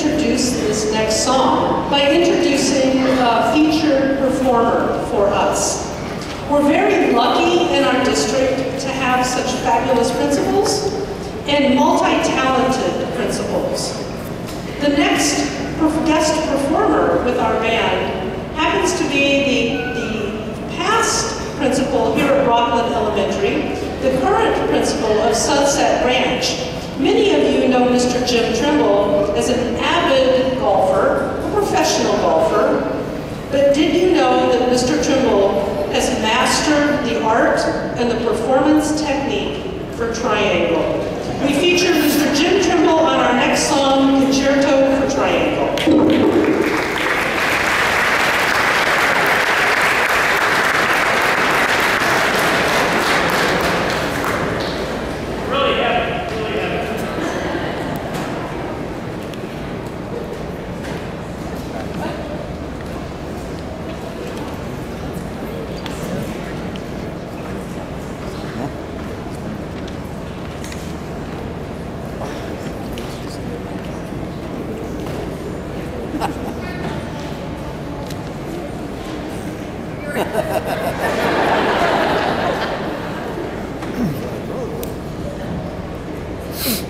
introduce this next song by introducing a featured performer for us. We're very lucky in our district to have such fabulous principals and multi-talented principals. The next guest performer with our band happens to be the, the past principal here at Rockland Elementary, the current principal of Sunset Ranch. Many of you know Mr. Jim Trimble as an avid golfer, a professional golfer, but did you know that Mr. Trimble has mastered the art and the performance technique for triangle? We feature Mr. Jim Trimble on our next song, Concerto Mm-hmm.